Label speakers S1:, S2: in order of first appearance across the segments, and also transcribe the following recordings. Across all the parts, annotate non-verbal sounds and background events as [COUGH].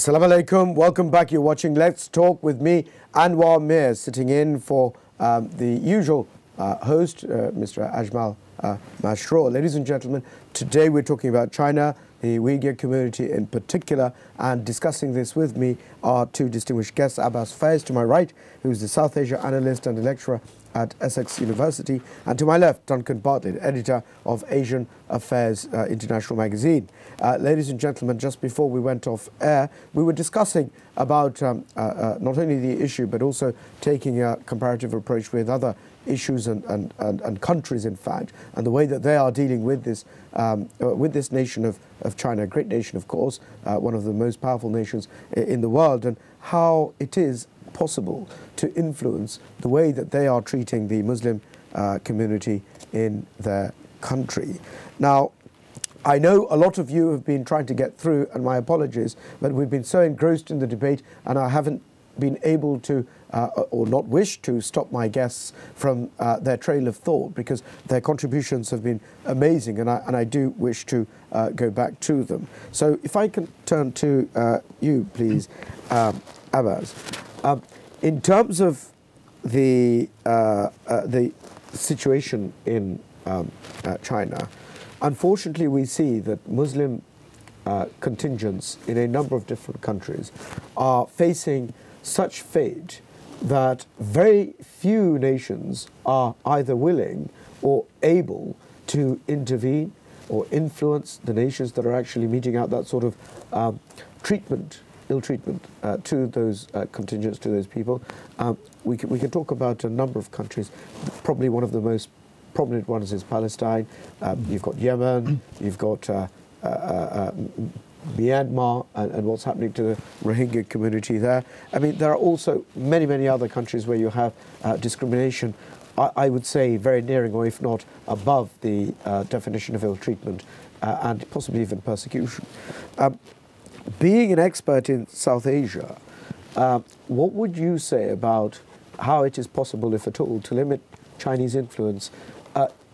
S1: Assalamu alaikum. Welcome back. You're watching Let's Talk with me, Anwar Mir, sitting in for um, the usual uh, host, uh, Mr. Ajmal uh, Masroor. Ladies and gentlemen, today we're talking about China, the Uyghur community in particular, and discussing this with me are two distinguished guests, Abbas Faiz to my right, who's the South Asia analyst and lecturer at Essex University, and to my left, Duncan Bartlett, editor of Asian Affairs uh, International magazine. Uh, ladies and gentlemen, just before we went off air, we were discussing about um, uh, uh not only the issue, but also taking a comparative approach with other issues and, and, and, and, countries, in fact, and the way that they are dealing with this, um, uh, with this nation of, of China, a great nation, of course, uh, one of the most powerful nations in the world, and how it is possible to influence the way that they are treating the Muslim uh, community in their country. Now, I know a lot of you have been trying to get through, and my apologies, but we've been so engrossed in the debate, and I haven't been able to, uh, or not wish to, stop my guests from uh, their trail of thought because their contributions have been amazing, and I, and I do wish to uh, go back to them. So, if I can turn to uh, you, please, um, Abbas. Um, in terms of the, uh, uh, the situation in um, China, unfortunately, we see that Muslim uh, contingents in a number of different countries are facing such fate that very few nations are either willing or able to intervene or influence the nations that are actually meting out that sort of um, treatment ill treatment uh, to those uh, contingents, to those people. Um, we, can, we can talk about a number of countries. Probably one of the most prominent ones is Palestine. Um, you've got Yemen, you've got uh, uh, uh, Myanmar and, and, what's happening to the Rohingya community there. I mean, there are also many, many other countries where you have uh, discrimination. I, I, would say very nearing, or if not above, the uh, definition of ill treatment uh, and possibly even persecution. Um, being an expert in South Asia, uh, what would you say about how it is possible, if at all, to limit Chinese influence,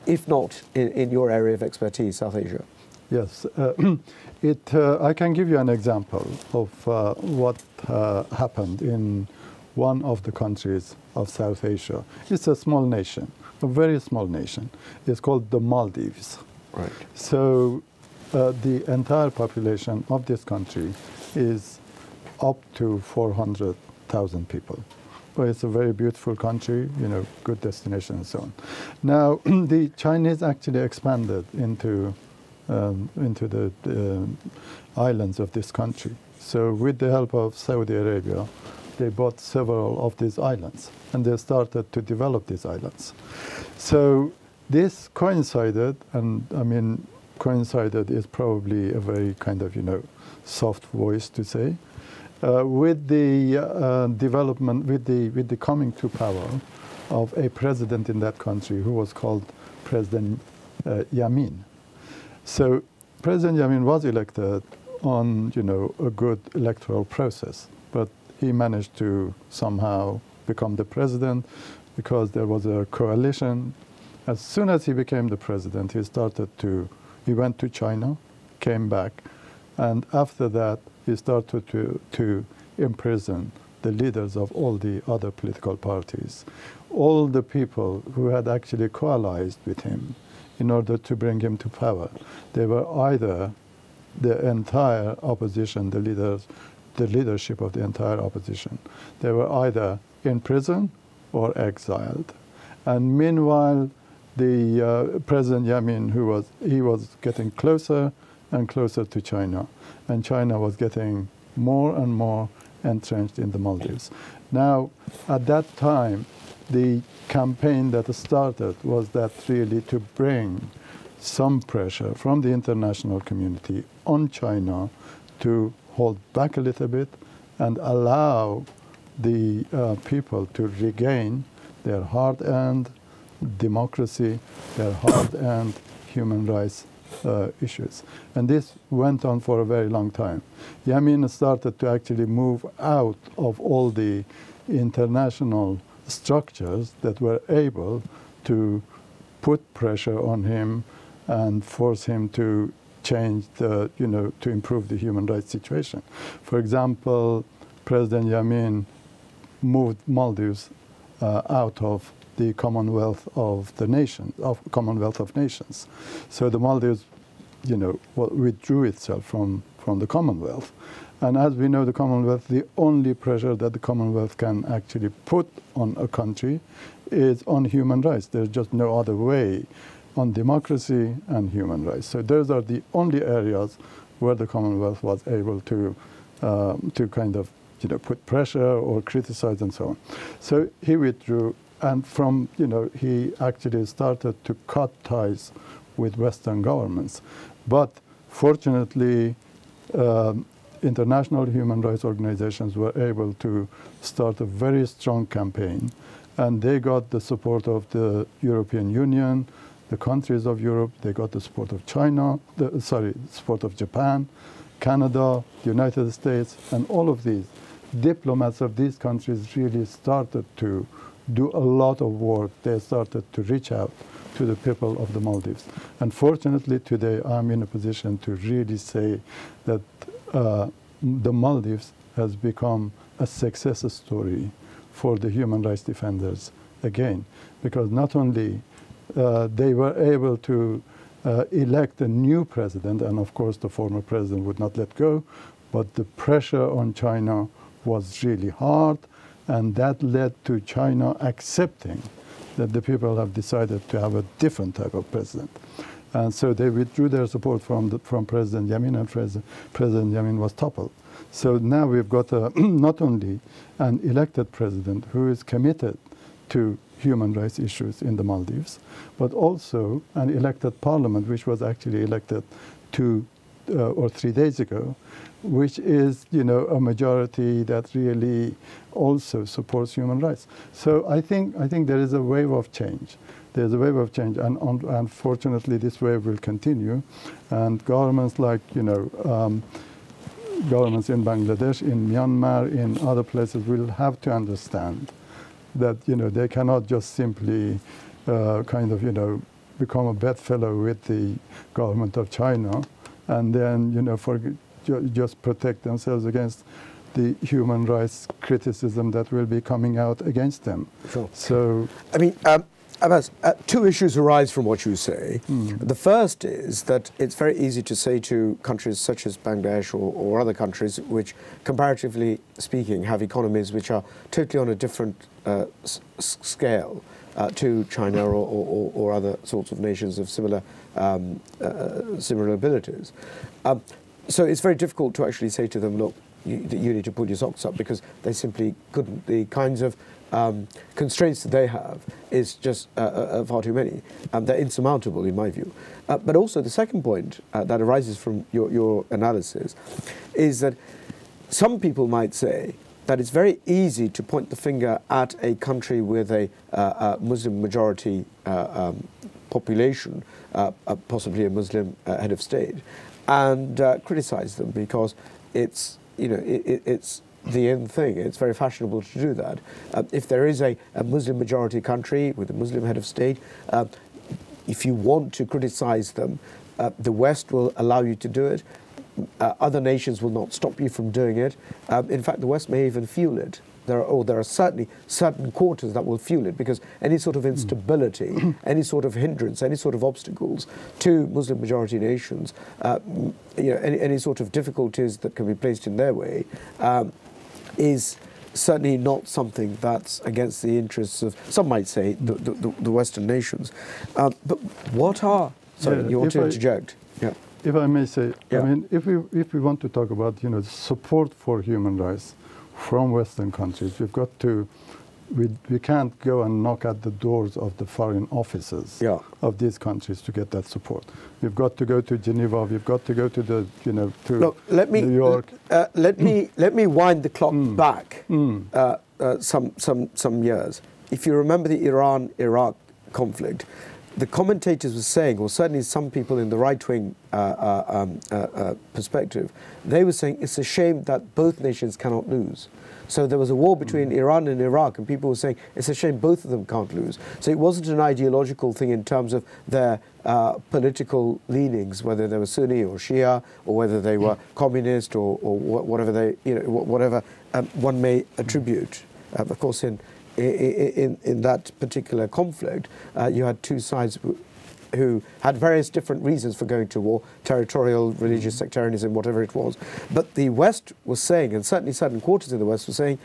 S1: if not in, in, your area of expertise, South Asia?
S2: Yes, uh, [CLEARS THROAT] it, uh, I can give you an example of uh, what uh, happened in one of the countries of South Asia. It's a small nation, a very small nation. It's called the Maldives.
S1: Right.
S2: So uh, the entire population of this country is up to 400,000 people. But it's a very beautiful country, you know, good destination and so on. Now, [CLEARS THROAT] the Chinese actually expanded into um, into the uh, islands of this country. So with the help of Saudi Arabia, they bought several of these islands and they started to develop these islands. So this coincided, and I mean, coincided is probably a very kind of, you know, soft voice to say. Uh, with the uh, development, with the, with the coming to power of a president in that country who was called President uh, Yamin. So President Yamin was elected on, you know, a good electoral process, but he managed to somehow become the president because there was a coalition. As soon as he became the president, he started to he went to China, came back, and after that, he started to, to imprison the leaders of all the other political parties, all the people who had actually coalesced with him in order to bring him to power. They were either the entire opposition, the leaders, the leadership of the entire opposition. They were either in prison or exiled. And meanwhile, the uh, President Yamin, who was he was getting closer and closer to China, and China was getting more and more entrenched in the Maldives. Now, at that time, the campaign that started was that really to bring some pressure from the international community on China to hold back a little bit and allow the uh, people to regain their hard-earned democracy, their hard-earned human rights uh, issues. And this went on for a very long time. Yamin started to actually move out of all the international structures that were able to put pressure on him and force him to change the, you know, to improve the human rights situation. For example, President Yamin moved Maldives uh, out of the Commonwealth of the nation, of Commonwealth of Nations. So the Maldives, you know, withdrew itself from, from the Commonwealth. And as we know, the Commonwealth, the only pressure that the Commonwealth can actually put on a country is on human rights. There's just no other way on democracy and human rights. So those are the only areas where the Commonwealth was able to, um, to kind of you know, put pressure or criticize and so on. So he withdrew, and from, you know, he actually started to cut ties with Western governments. But fortunately, um, international human rights organizations were able to start a very strong campaign, and they got the support of the European Union, the countries of Europe, they got the support of China, the, sorry, support of Japan, Canada, the United States, and all of these diplomats of these countries really started to do a lot of work. They started to reach out to the people of the Maldives. Unfortunately, today I'm in a position to really say that uh, the Maldives has become a success story for the human rights defenders again, because not only uh, they were able to uh, elect a new president, and of course the former president would not let go, but the pressure on China was really hard, and that led to China accepting that the people have decided to have a different type of president. And so they withdrew their support from, the, from President Yamin, and President, President Yamin was toppled. So now we've got a, [CLEARS THROAT] not only an elected president who is committed to human rights issues in the Maldives, but also an elected parliament, which was actually elected two uh, or three days ago, which is, you know, a majority that really also supports human rights. So I think, I think there is a wave of change. There's a wave of change, and un unfortunately, this wave will continue. And governments like, you know, um, governments in Bangladesh, in Myanmar, in other places will have to understand that, you know, they cannot just simply uh, kind of, you know, become a bedfellow with the government of China and then, you know, for ju just protect themselves against the human rights criticism that will be coming out against them.
S1: Sure.
S2: So,
S1: I mean, um, Abbas, uh, two issues arise from what you say. Mm. The first is that it's very easy to say to countries such as Bangladesh or, or other countries which, comparatively speaking, have economies which are totally on a different uh, scale uh, to China or, or, or, other sorts of nations of similar, um, uh, similar abilities. Um, so it's very difficult to actually say to them, look, you, you, need to pull your socks up because they simply couldn't. The kinds of um, constraints that they have is just uh, uh, far too many. Um, they're insurmountable, in my view. Uh, but also, the second point uh, that arises from your, your analysis is that some people might say that it's very easy to point the finger at a country with a, uh, a Muslim majority uh, um, population, possibly a Muslim head of state, and uh, criticize them because it's you know it, it's the end thing. It's very fashionable to do that. Uh, if there is a, a, Muslim majority country with a Muslim head of state, uh, if you want to criticize them, uh, the West will allow you to do it. Uh, other nations will not stop you from doing it. Um, in fact, the West may even fuel it. There are, or there are certainly certain quarters that will fuel it because any sort of hmm. instability, mm. [CLEARS THROAT] any sort of hindrance, any sort of obstacles to Muslim majority nations, uh, you know, any, any, sort of difficulties that can be placed in their way, um, is certainly not something that's against the interests of, some might say, the, the, the Western nations. Um, but what are, sorry, yeah, you want to interject?
S2: yeah. If I may say, yeah. I mean, if we, if we want to talk about, you know, support for human rights, from Western countries. We've got to, we, we can't go and knock at the doors of the foreign offices yeah. of these countries to get that support. We've got to go to Geneva. We've got to go to the, you know, to Look, let me, New York.
S1: Uh, let me [CLEARS THROAT] let me wind the clock mm. back mm. Uh, uh, some some some years. If you remember the Iran-Iraq conflict, the commentators were saying, or certainly some people in the right wing uh, uh, um, uh, uh, perspective, they were saying it's a shame that both nations cannot lose. So there was a war between mm. Iran and Iraq, and people were saying it's a shame both of them can't lose. So it wasn't an ideological thing in terms of their uh, political leanings, whether they were Sunni or Shia, or whether they were communist or, or whatever they, you know, whatever um, one may attribute. Uh, of course, in in, in that particular conflict, uh, you had two sides who had various different reasons for going to war territorial, religious mm-hmm. sectarianism, whatever it was. But the West was saying, and certainly certain quarters in the West were saying,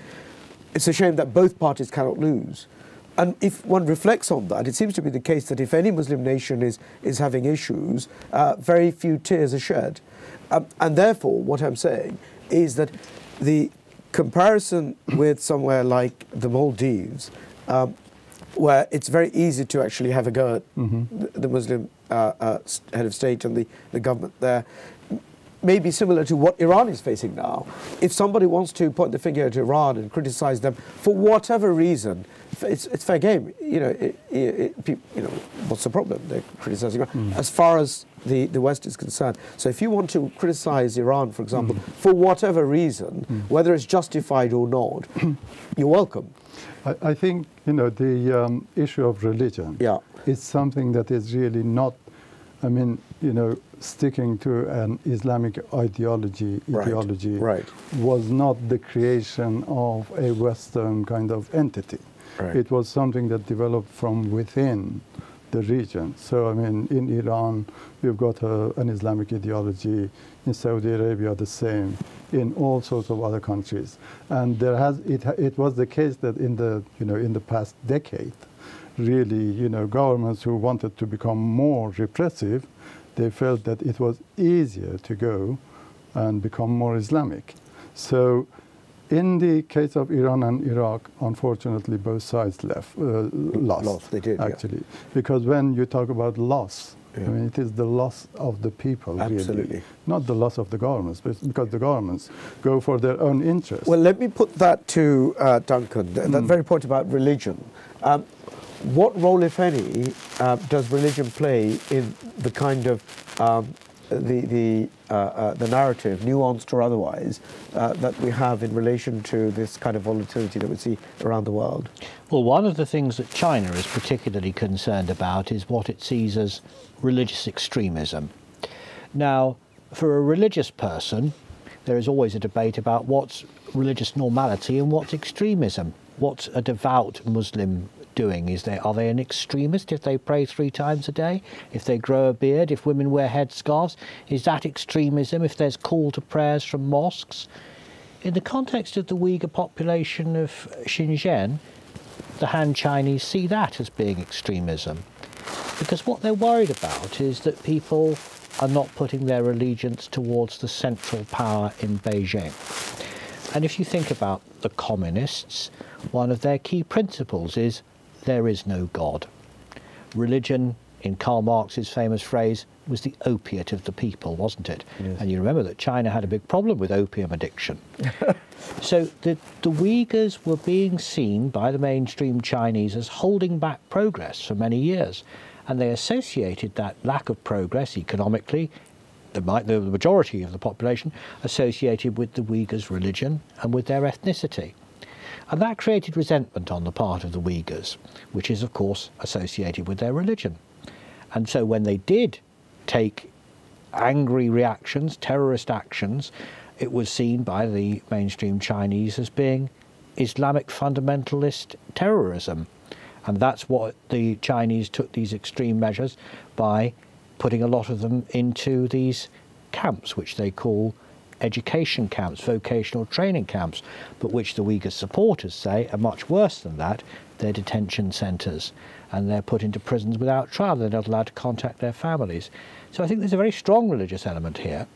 S1: it's a shame that both parties cannot lose. And if one reflects on that, it seems to be the case that if any Muslim nation is, is having issues, uh, very few tears are shed. Um, and therefore, what I'm saying is that the comparison with somewhere like the Maldives, um, where it's very easy to actually have a go at mm-hmm. the, the, Muslim uh, uh, head of state and the, the government there, may be similar to what Iran is facing now. If somebody wants to point the finger at Iran and criticize them for whatever reason, it's, it's fair game. You know, it, it, it, you know, what's the problem? They're criticizing Iran. Mm. As far as the, the West is concerned. So if you want to criticize Iran, for example, mm. for whatever reason, mm. whether it's justified or not, [CLEARS THROAT] you're welcome.
S2: I, I, think, you know, the um, issue of religion yeah. is something that is really not, I mean, you know, sticking to an Islamic ideology, right. ideology right. was not the creation of a Western kind of entity. Right. It was something that developed from within the region. So, I mean, in Iran, we've got a, an Islamic ideology. In Saudi Arabia, the same. In all sorts of other countries, and there has it. It was the case that in the you know in the past decade, really, you know, governments who wanted to become more repressive, they felt that it was easier to go and become more Islamic. So in the case of Iran and Iraq, unfortunately, both sides left, uh, lost. Lost,
S1: they did,
S2: actually. Yeah. Because when you talk about loss, yeah. I mean, it is the loss of the people,
S1: Absolutely.
S2: Really, not the loss of the governments, because the governments go for their own interests.
S1: Well, let me put that to uh, Duncan, th- mm. that very point about religion. Um, what role, if any, uh, does religion play in the kind of um, the, the, uh, uh, the narrative, nuanced or otherwise, uh, that we have in relation to this kind of volatility that we see around the world?
S3: Well, one of the things that China is particularly concerned about is what it sees as religious extremism. Now, for a religious person, there is always a debate about what's religious normality and what's extremism. What's a devout Muslim doing? Is they are they an extremist if they pray three times a day? If they grow a beard? If women wear headscarves? Is that extremism? If there's call to prayers from mosques? In the context of the Uyghur population of Xinjiang, the Han Chinese see that as being extremism. Because what they're worried about is that people are not putting their allegiance towards the central power in Beijing. And if you think about the communists, one of their key principles is there is no God. Religion, in Karl Marx's famous phrase, was the opiate of the people, wasn't it? Yes. And you remember that China had a big problem with opium addiction. [LAUGHS] so the, the Uyghurs were being seen by the mainstream Chinese as holding back progress for many years. And they associated that lack of progress economically, the, the majority of the population, associated with the Uyghurs' religion and with their ethnicity. And that created resentment on the part of the Uyghurs, which is, of course, associated with their religion. And so when they did take angry reactions, terrorist actions, it was seen by the mainstream Chinese as being Islamic fundamentalist terrorism. And that's what the Chinese took these extreme measures by putting a lot of them into these camps, which they call education camps, vocational training camps, but which the Uyghur supporters say are much worse than that. They're detention centres and they're put into prisons without trial. They're not allowed to contact their families. So I think there's a very strong religious element here.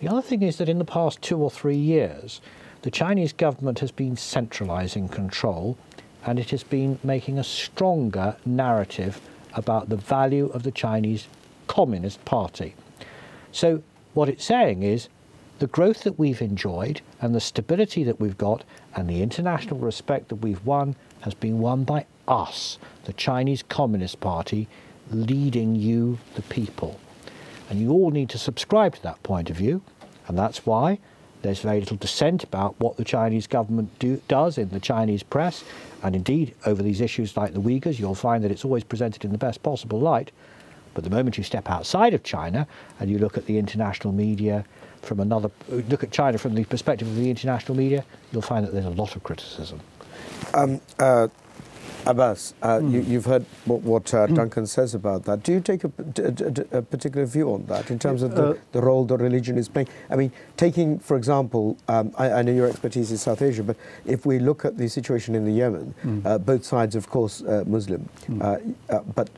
S3: The other thing is that in the past two or three years, the Chinese government has been centralising control and it has been making a stronger narrative about the value of the Chinese Communist Party. So what it's saying is the growth that we've enjoyed and the stability that we've got and the international respect that we've won has been won by us, the Chinese Communist Party, leading you, the people. And you all need to subscribe to that point of view, and that's why there's very little dissent about what the Chinese government do, does in the Chinese press, and indeed over these issues like the Uyghurs, you'll find that it's always presented in the best possible light. But the moment you step outside of China and you look at the international media from another, look at China from the perspective of the international media, you'll find that there's a lot of criticism.
S1: Um, uh, Abbas, uh, mm. you, have heard what, what uh, hmm. Duncan says about that. Do you take a, a, a, particular view on that in terms of the, uh, the, role that religion is playing? I mean, taking, for example, um, I, I, know your expertise is South Asia, but if we look at the situation in the Yemen, mm. both sides, of course, uh, Muslim, mm. but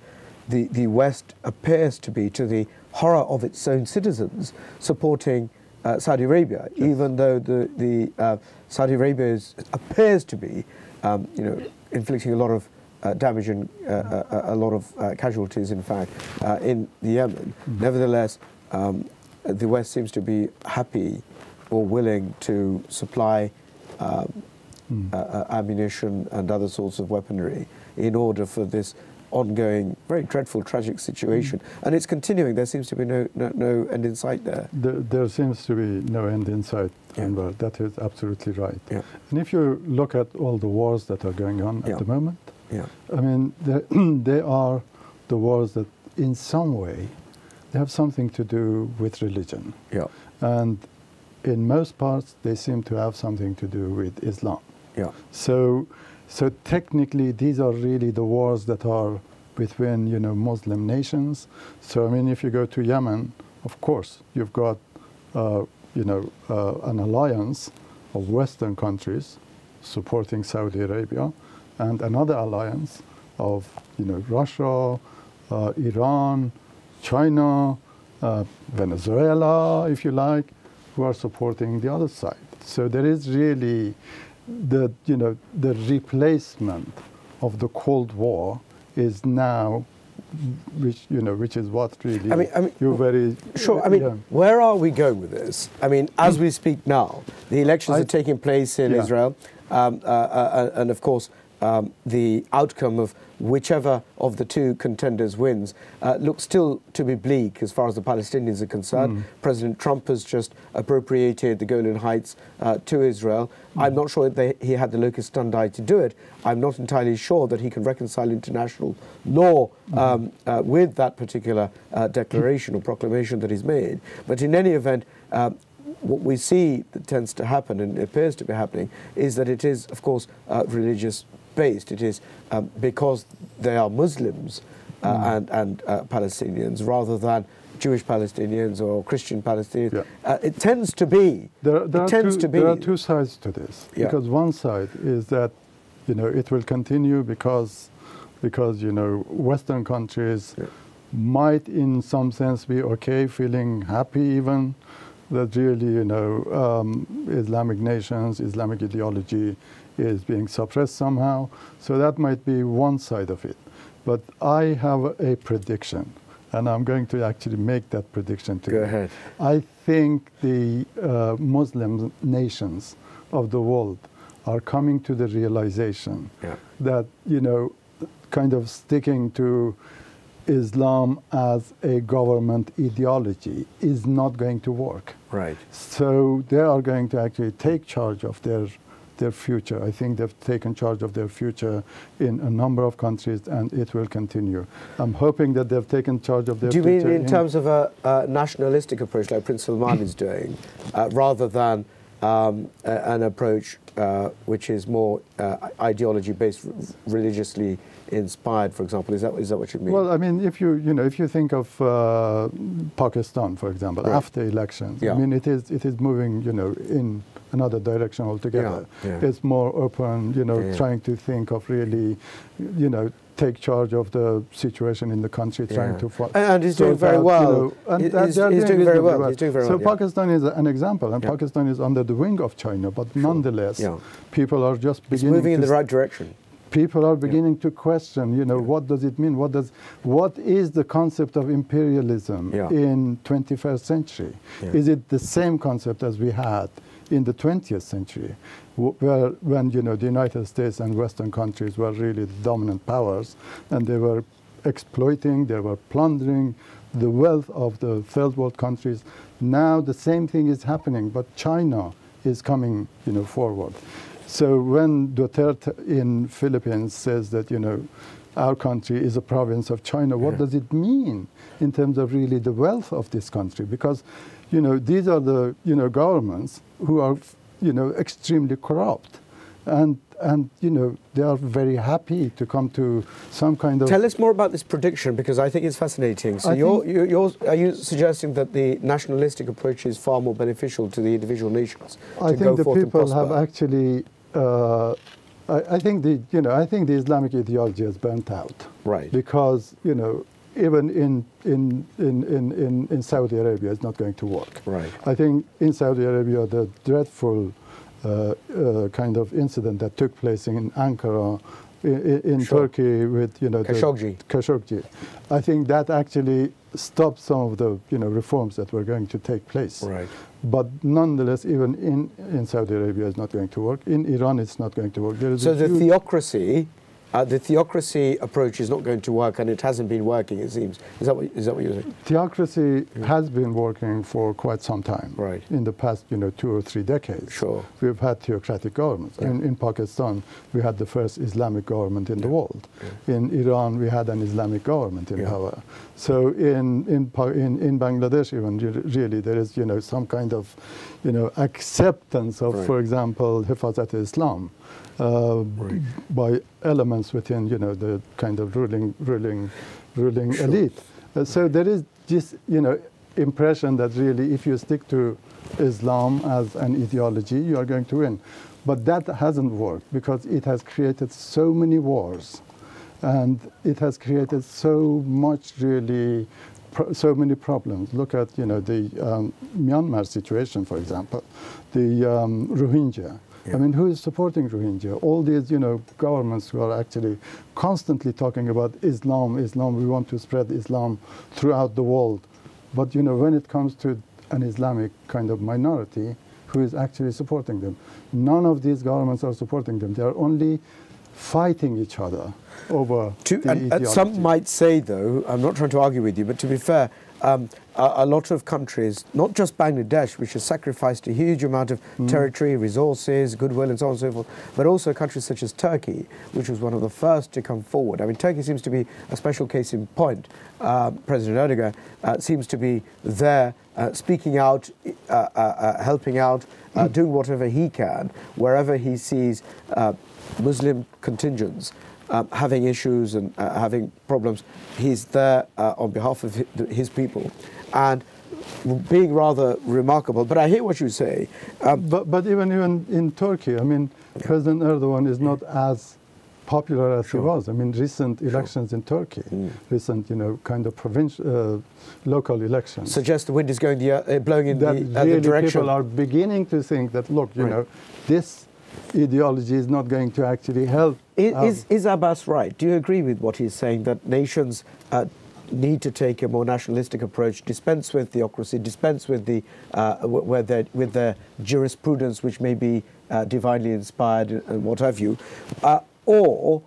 S1: the, the West appears to be, to the horror of its own citizens, supporting uh, Saudi Arabia, even though the, the uh, Saudi Arabia is, appears to be, um, you know, inflicting a lot of uh, damage and uh, uh, a, lot of uh, casualties, in fact, in the Yemen. Mm-hmm. Nevertheless, um, the West seems to be happy or willing to supply um, mm. ammunition and other sorts of weaponry in order for this ongoing, very dreadful, tragic situation. Mm. And it's continuing. There seems to be no, no, no end in sight there.
S2: there. there. seems to be no end in sight, yeah. Anwar. That is absolutely right. Yeah. And if you look at all the wars that are going on yeah. at the moment, yeah. I mean, [CLEARS THROAT] they are the wars that, in some way, they have something to do with religion. Yeah. And in most parts, they seem to have something to do with Islam. Yeah. So so technically, these are really the wars that are between you know Muslim nations. So I mean, if you go to Yemen, of course, you've got uh, you know uh, an alliance of Western countries supporting Saudi Arabia, and another alliance of you know Russia, uh, Iran, China, uh, Venezuela, if you like, who are supporting the other side. So there is really the, you know, the replacement of the Cold War is now which you know, which is what really I mean, I mean, you're very
S1: sure. I mean, yeah. where are we going with this? I mean, as we speak now, the elections I, are taking place in yeah. Israel, um, uh, uh, and of course, um, the outcome of whichever of the two contenders wins uh, looks still to be bleak as far as the Palestinians are concerned. Mm. President Trump has just appropriated the Golan Heights uh, to Israel. Mm. I'm not sure that he had the locus standi to do it. I'm not entirely sure that he can reconcile international law mm. um, uh, with that particular uh, declaration or proclamation that he's made. But in any event, uh, what we see that tends to happen and appears to be happening is that it is, of course, uh, religious based. It is um, because they are Muslims uh, mm. and, and uh, Palestinians rather than Jewish Palestinians or Christian Palestinians. Yeah. Uh, it tends to be.
S2: There, there, are two, there are two sides to this. Yeah. Because one side is that, you know, it will continue because, because you know, Western countries yeah. might, in some sense, be okay, feeling happy even that really, you know, um, Islamic nations, Islamic ideology is being suppressed somehow. So that might be one side of it. But I have a prediction, and I'm going to actually make that prediction to
S1: Go ahead.
S2: I think the uh, Muslim nations of the world are coming to the realization yeah. that, you know, kind of sticking to Islam as a government ideology is not going to work.
S1: Right.
S2: So they are going to actually take charge of their their future. I think they've taken charge of their future in a number of countries, and it will continue. I'm hoping that they've taken charge of their
S1: future.
S2: Do you
S1: mean in, in terms of a, a, nationalistic approach like Prince Salman is [CLEARS THROAT] doing, uh, rather than um, a, an approach uh, which is more uh, ideology-based, religiously inspired, for example? Is that is that what you mean?
S2: Well, I mean, if you you know if you think of uh, Pakistan, for example, right. after elections, yeah. I mean, it is it is moving you know in another direction altogether. Yeah, yeah. It's more open, you know, yeah, trying to think of really, you know, take charge of the situation in the country, trying to
S1: fight. And he's doing very well. You know, and he's, doing, very well. well. He's doing very
S2: so
S1: well.
S2: Pakistan is an example, and Pakistan is under the wing of China, but nonetheless, people are just beginning.
S1: It's moving in the right direction
S2: people are beginning yeah. to question, you know, yeah. what does it mean? What does, what is the concept of imperialism yeah. in 21st century? Is it the same concept as we had in the 20th century, where, when you know the United States and Western countries were really the dominant powers, and they were exploiting, they were plundering the wealth of the third world countries. Now the same thing is happening, but China is coming, you know, forward. So when Duterte in Philippines says that, you know, our country is a province of China, what yeah. does it mean in terms of really the wealth of this country? Because, you know, these are the, you know, governments who are, you know, extremely corrupt. And and you know they are very happy to come to some kind of.
S1: Tell us more about this prediction because I think it's fascinating. So you're, you're, you're, are you suggesting that the nationalistic approach is far more beneficial to the individual nations?
S2: I think the people have actually. Uh, I, I, think the you know I think the Islamic ideology has burnt out.
S1: Right.
S2: Because you know even in, in, in, in, in Saudi Arabia, it's not going to work.
S1: Right.
S2: I think in Saudi Arabia, the dreadful uh, uh, kind of incident that took place in Ankara in, in sure. Turkey with you know
S1: Khashoggi.
S2: Khashoggi. I think that actually stopped some of the you know reforms that were going to take place.
S1: Right.
S2: But nonetheless, even in, in Saudi Arabia, it's not going to work. In Iran, it's not going to work.
S1: so the theocracy uh, the theocracy approach is not going to work, and it hasn't been working. It seems. Is that what, is that what you're saying?
S2: Theocracy has been working for quite some time.
S1: Right.
S2: In the past, you know, two or three decades.
S1: Sure.
S2: We've had theocratic governments. Yeah. In, in Pakistan, we had the first Islamic government in yeah. the world. In Iran, we had an Islamic government in power. So in, in in in Bangladesh, even really, there is you know some kind of, you know, acceptance of, right. for example, Hifazat Islam uh, right. by elements within you know the kind of ruling ruling ruling sure. elite. Uh, so there is this you know impression that really if you stick to Islam as an ideology, you are going to win. But that hasn't worked because it has created so many wars and it has created so much really so many problems. Look at you know the um, Myanmar situation, for example, the um, Rohingya. Yeah. I mean, who is supporting Rohingya? All these, you know, governments who are actually constantly talking about Islam, Islam, we want to spread Islam throughout the world. But, you know, when it comes to an Islamic kind of minority, who is actually supporting them? None of these governments are supporting them. They are only fighting each other over to, the and,
S1: and some might say, though, I'm not trying to argue with you, but to be fair, um, a, a, lot of countries, not just Bangladesh, which has sacrificed a huge amount of mm. territory, resources, goodwill, and so on and so forth, but also countries such as Turkey, which was one of the first to come forward. I mean, Turkey seems to be a special case in point. Uh, President Erdogan uh, seems to be there uh, speaking out, uh, uh, uh, helping out, mm. doing whatever he can, wherever he sees Muslim contingents um, having issues and uh, having problems, he's there uh, on behalf of his people. And being rather remarkable. But I hear what you say.
S2: Um, but, but even, even in Turkey, I mean, yeah. President Erdogan is not as popular as sure. he was. I mean, recent elections sure. in Turkey, mm. recent, you know, kind of provincial, uh, local elections.
S1: Suggest the wind is going the, uh, blowing in
S2: that
S1: the
S2: other
S1: direction.
S2: people are beginning to think that, look, you right. know, this ideology is not going to actually help.
S1: Is, is, is, Abbas right? Do you agree with what he's saying that nations uh, need to take a more nationalistic approach, dispense with theocracy, dispense with the uh, with their, with their jurisprudence, which may be uh, divinely inspired and what have you, uh, or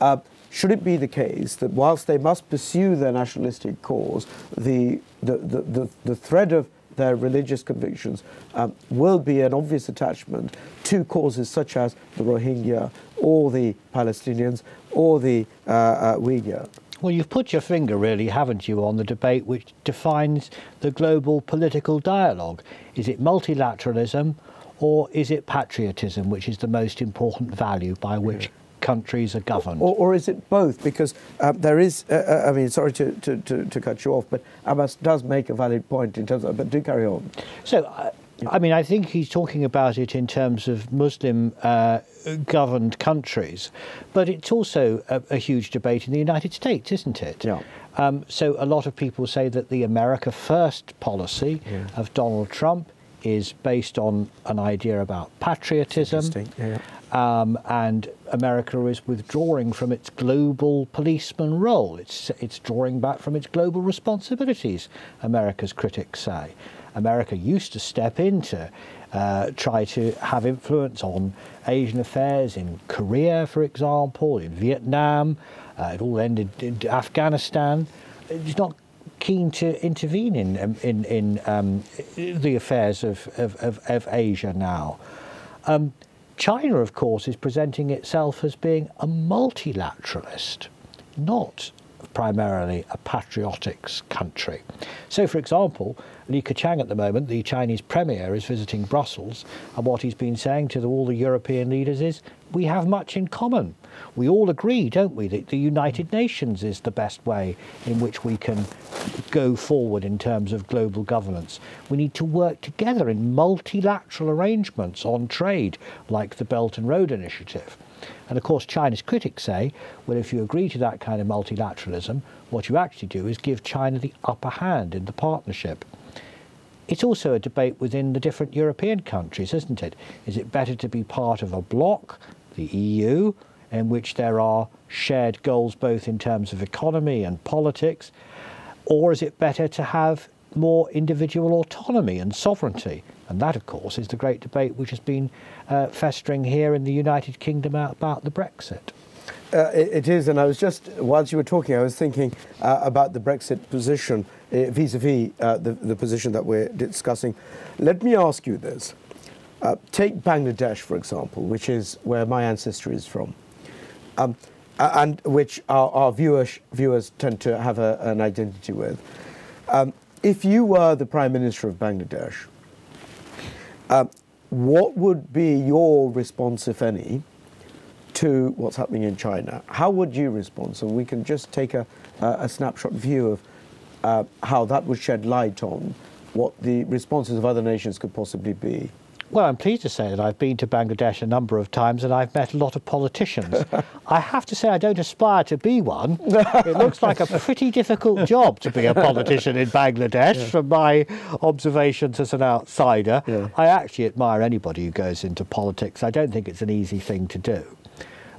S1: uh, should it be the case that whilst they must pursue their nationalistic cause, the the, the, the, the thread of their religious convictions um, will be an obvious attachment to causes such as the Rohingya or the Palestinians or the uh, uh, Uyghur.
S3: Well, you've put your finger, really, haven't you, on the debate which defines the global political dialogue. Is it multilateralism or is it patriotism, which is the most important value by which countries are governed?
S1: Or, or is it both? Because uh, there is, uh, uh, I mean, sorry to, to, to, to, cut you off, but Abbas does make a valid point in terms of, but do carry on.
S3: So, uh, I mean, I think he's talking about it in terms of Muslim uh, governed countries, but it's also a, a, huge debate in the United States, isn't it?
S1: Yeah.
S3: Um, so a lot of people say that the America First policy yeah. of Donald Trump is based on an idea about patriotism.
S1: Yeah.
S3: Um, and America is withdrawing from its global policeman role. It's, it's drawing back from its global responsibilities, America's critics say. America used to step in to uh, try to have influence on Asian affairs in Korea, for example, in Vietnam. Uh, it all ended in Afghanistan. It's not keen to intervene in um, in, in um, the affairs of, of, of, of Asia now. Um, China, of course, is presenting itself as being a multilateralist, not primarily a patriotic country. So, for example, Li Keqiang at the moment, the Chinese premier, is visiting Brussels, and what he's been saying to the, all the European leaders is, we have much in common. We all agree, don't we, that the United Nations is the best way in which we can go forward in terms of global governance. We need to work together in multilateral arrangements on trade, like the Belt and Road Initiative. And of course, China's critics say, well, if you agree to that kind of multilateralism, what you actually do is give China the upper hand in the partnership. It's also a debate within the different European countries, isn't it? Is it better to be part of a bloc, the EU, in which there are shared goals both in terms of economy and politics, or is it better to have more individual autonomy and sovereignty? And that, of course, is the great debate which has been uh, festering here in the United Kingdom about the Brexit.
S1: Uh, it, it is, and I was just, whilst you were talking, I was thinking uh, about the Brexit position vis a vis the, the position that we're discussing. Let me ask you this. Uh, take Bangladesh, for example, which is where my ancestry is from, um, and which our, our, viewers, viewers tend to have a, an identity with. Um, if you were the Prime Minister of Bangladesh, uh, what would be your response, if any, to what's happening in China? How would you respond? So we can just take a, a snapshot view of uh, how that would shed light on what the responses of other nations could possibly be.
S3: Well, I'm pleased to say that I've been to Bangladesh a number of times and I've met a lot of politicians. [LAUGHS] I have to say I don't aspire to be one. it looks like a pretty difficult job to be a politician in Bangladesh yeah. from my observations as an outsider. Yeah. I actually admire anybody who goes into politics. I don't think it's an easy thing to do.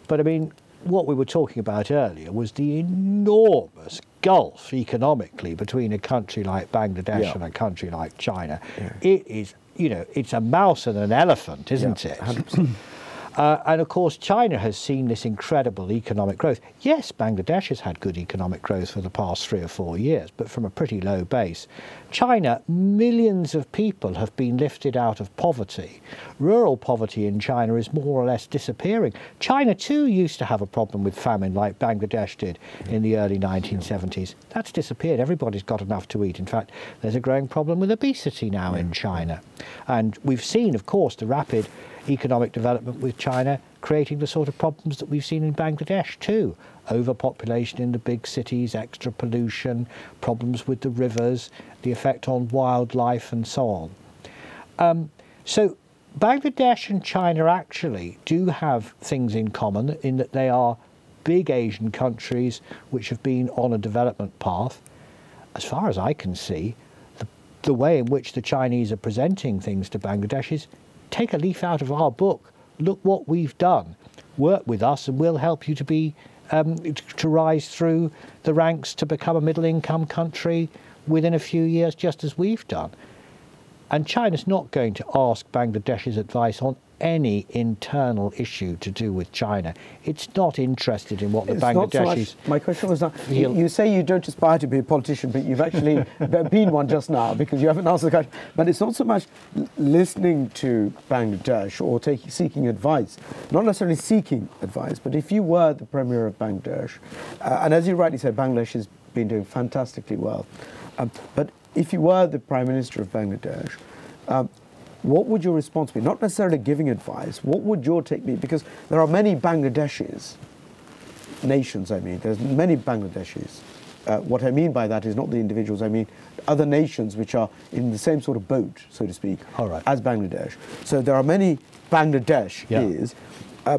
S3: But I mean, what we were talking about earlier was the enormous gulf economically between a country like Bangladesh yeah. and a country like China. It is you know, it's a mouse and an elephant, isn't yeah, it? Uh, and of course, China has seen this incredible economic growth. Yes, Bangladesh has had good economic growth for the past three or four years, but from a pretty low base. China, millions of people have been lifted out of poverty. Rural poverty in China is more or less disappearing. China, too, used to have a problem with famine like Bangladesh did in the early 1970s. That's disappeared. Everybody's got enough to eat. In fact, there's a growing problem with obesity now in China. And we've seen, of course, the rapid economic development with China, creating the sort of problems that we've seen in Bangladesh too. Overpopulation in the big cities, extra pollution, problems with the rivers, the effect on wildlife and so on. Um, so Bangladesh and China actually do have things in common in that they are big Asian countries which have been on a development path. As far as I can see, the, the way in which the Chinese are presenting things to Bangladesh is take a leaf out of our book. Look what we've done. Work with us, and we'll help you to be um, to rise through the ranks to become a middle-income country within a few years, just as we've done. And China's not going to ask Bangladesh's advice on any internal issue to do with China. It's not interested in what the it's Bangladeshis. So
S1: my question was not. You, you, say you don't aspire to be a politician, but you've actually [LAUGHS] been one just now because you haven't answered the question. But it's not so much listening to Bangladesh or taking, seeking advice, not necessarily seeking advice, but if you were the premier of Bangladesh, uh, and as you rightly said, Bangladesh has been doing fantastically well, um, but if you were the prime minister of Bangladesh. Um, what would your response be? Not necessarily giving advice. What would your take be? Because there are many Bangladeshis, nations, I mean, there's many Bangladeshis. Uh, what I mean by that is not the individuals, I mean other nations which are in the same sort of boat, so to speak, as Bangladesh. So there are many Bangladesh yeah. is. Uh,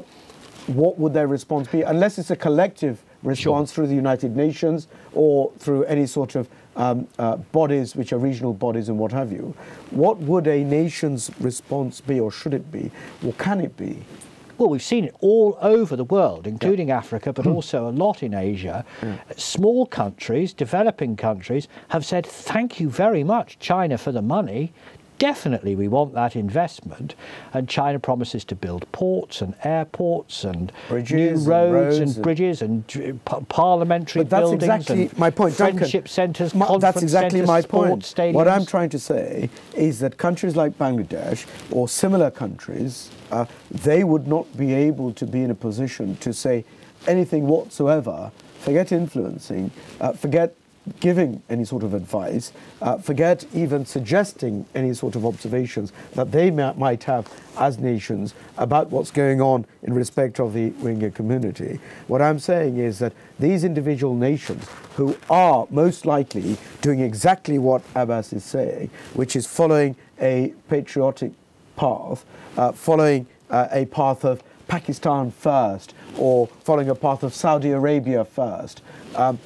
S1: what would their response be? Unless it's a collective response sure. through the United Nations or through any sort of um, uh, bodies which are regional bodies and what have you. What would a nation's response be, or should it be, or can it be,
S3: well, we've seen it all over the world, including yeah. Africa, but also a lot in Asia. Yeah. Small countries, developing countries, have said, thank you very much, China, for the money definitely we want that investment. And China promises to build ports and airports and
S1: bridges
S3: new roads
S1: and,
S3: and bridges and parliamentary
S1: but that's
S3: buildings
S1: exactly my point.
S3: friendship centres,
S1: my, That's exactly
S3: centres,
S1: my point.
S3: Stadiums.
S1: What I'm trying to say is that countries like Bangladesh or similar countries, uh, they would not be able to be in a position to say anything whatsoever. Forget influencing, uh, forget giving any sort of advice, uh, forget even suggesting any sort of observations that they might have as nations about what's going on in respect of the Rohingya community. What I'm saying is that these individual nations who are most likely doing exactly what Abbas is saying, which is following a patriotic path, uh, following uh, a path of Pakistan first, or following a path of Saudi Arabia first. Um,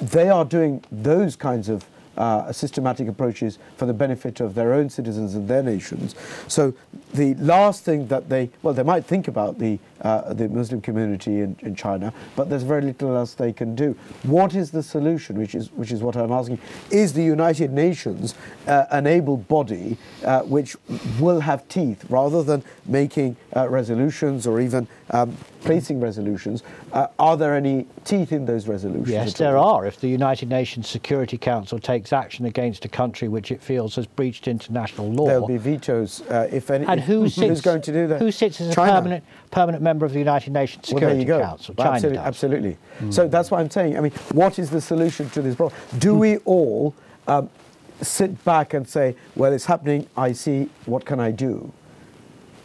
S1: they are doing those kinds of uh, systematic approaches for the benefit of their own citizens and their nations. So the last thing that they, well, they might think about the, uh, the Muslim community in, in China, but there's very little else they can do. What is the solution, which is, which is what I'm asking? Is the United Nations uh, an able body uh, which will have teeth rather than making uh, resolutions or even um, placing resolutions? Uh, are there any teeth in those resolutions?
S3: Yes, there are. If the United Nations Security Council takes action against a country which it feels has breached international law,
S1: there'll be vetoes. Uh, if any,
S3: and who sits,
S1: who's going to do that?
S3: Who sits as
S1: China.
S3: a permanent permanent member of the United Nations Security
S1: well,
S3: Council?
S1: Well,
S3: China
S1: absolutely,
S3: does.
S1: absolutely. Mm. So that's what I'm saying. I mean, what is the solution to this problem? Do we all um, sit back and say, "Well, it's happening. I see. What can I do?"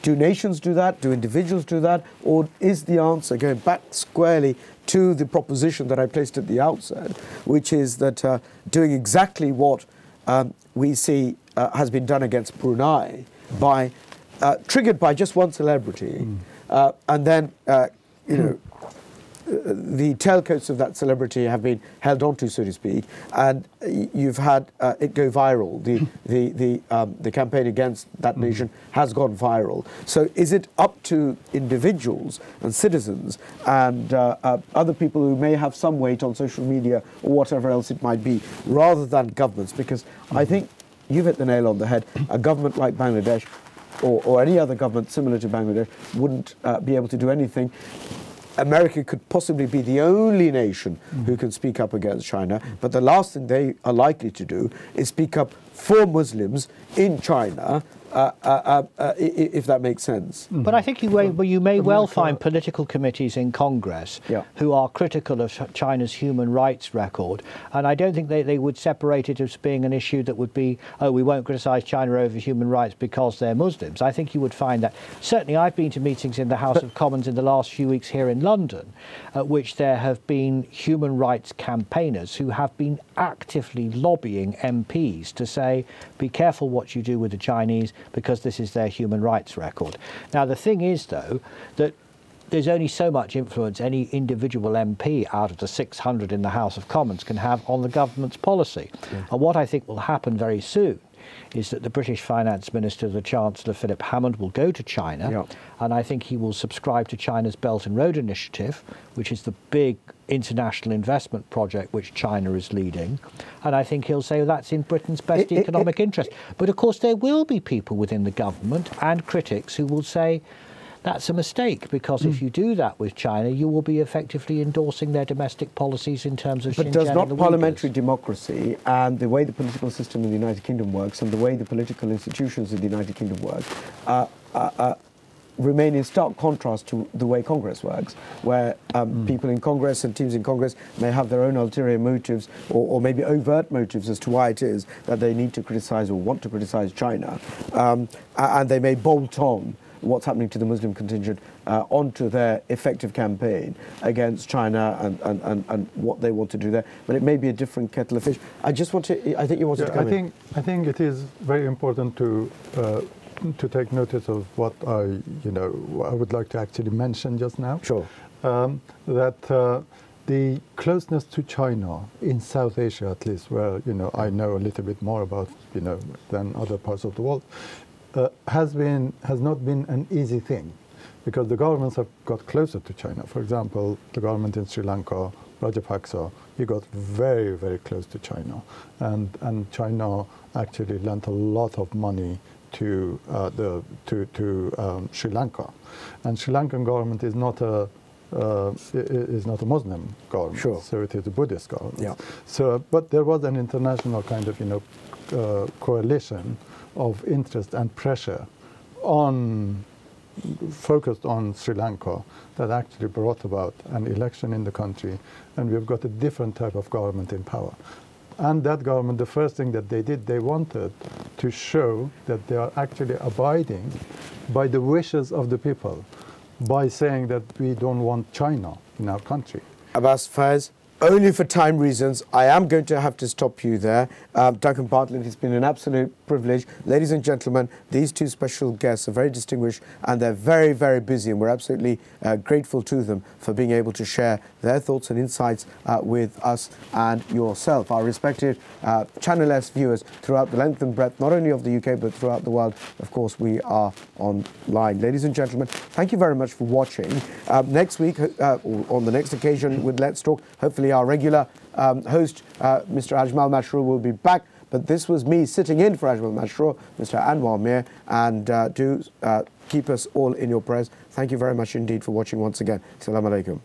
S1: Do nations do that? Do individuals do that? Or is the answer going back squarely to the proposition that I placed at the outset, which is that uh, doing exactly what um, we see uh, has been done against Brunei by uh, triggered by just one celebrity, mm. and then uh, you know the tailcoats of that celebrity have been held onto, so to speak, and you've had uh, it go viral. The the the um, the campaign against that mm-hmm. nation has gone viral. So, is it up to individuals and citizens and uh, uh, other people who may have some weight on social media or whatever else it might be, rather than governments? Because mm-hmm. I think you've hit the nail on the head. A government like Bangladesh. Or, or any other government similar to Bangladesh wouldn't uh, be able to do anything America could possibly be the only nation mm. who can speak up against China, but the last thing they are likely to do is speak up for Muslims in China uh, uh, uh, uh if that makes sense.
S3: But I think you may, well, you may well find political committees in Congress yeah. who are critical of China's human rights record, and I don't think they, they would separate it as being an issue that would be, oh, we won't criticise China over human rights because they're Muslims. I think you would find that. Certainly, I've been to meetings in the House but, of Commons in the last few weeks here in London, at which there have been human rights campaigners who have been actively lobbying MPs to say, be careful what you do with the Chinese because this is their human rights record. Now, the thing is, though, that there's only so much influence any individual MP out of the 600 in the House of Commons can have on the government's policy. Yeah. And what I think will happen very soon is that the British Finance Minister, the Chancellor Philip Hammond, will go to China, yeah. and I think he will subscribe to China's Belt and Road Initiative, which is the big international investment project which China is leading. And I think he'll say well, that's in Britain's best it, economic it, it, interest. But of course, there will be people within the government and critics who will say, that's a mistake because mm. if hmm. you do that with China, you will be effectively endorsing their domestic policies in terms of.
S1: But does not parliamentary democracy and the way the political system in the United Kingdom works and the way the political institutions in the United Kingdom work uh, uh, uh, remain in stark contrast to the way Congress works, where um, mm. people in Congress and teams in Congress may have their own ulterior motives or, or, maybe overt motives as to why it is that they need to criticize or want to criticize China, um, and they may bolt on what's happening to the Muslim contingent uh, onto their effective campaign against China and, and, and, and, what they want to do there. But it may be a different kettle of fish. I just want to, I think you wanted yeah, to come
S2: I think,
S1: in.
S2: I think it is very important to, uh, to take notice of what I, you know, I would like to actually mention just now.
S1: Sure.
S2: Um, that uh, the closeness to China in South Asia, at least, where you know I know a little bit more about, you know, than other parts of the world, uh, has been has not been an easy thing because the governments have got closer to China. For example, the government in Sri Lanka, Rajapaksa, he got very, very close to China. And, and China actually lent a lot of money to, uh, the, to, to um, Sri Lanka. And Sri Lankan government is not a uh, is not a Muslim government,
S1: sure.
S2: so it is a Buddhist government.
S1: Yeah.
S2: So, but there was an international kind of, you know, uh, coalition of interest and pressure on focused on Sri Lanka that actually brought about an election in the country, and we've got a different type of government in power. And that government, the first thing that they did, they wanted to show that they are actually abiding by the wishes of the people by saying that we don't want China in our country.
S1: Abbas Faiz, only for time reasons, I am going to have to stop you there. Um, Duncan Bartlett, it's been an absolute privilege. Ladies and gentlemen, these two special guests are very distinguished and they're very, very busy, and we're absolutely uh, grateful to them for being able to share their thoughts and insights uh, with us and yourself, our respective uh, Channel S viewers throughout the length and breadth, not only of the UK, but throughout the world. Of course, we are online. Ladies and gentlemen, thank you very much for watching. Um, next week, uh, on the next occasion with Let's Talk, hopefully our regular um, host, uh, Mr. Ajmal Masroor, will be back. But this was me sitting in for Ajmal Masroor, Mr. Anwar Mir, and uh, do uh, keep us all in your prayers. Thank you very much indeed for watching once again. Assalamu alaikum.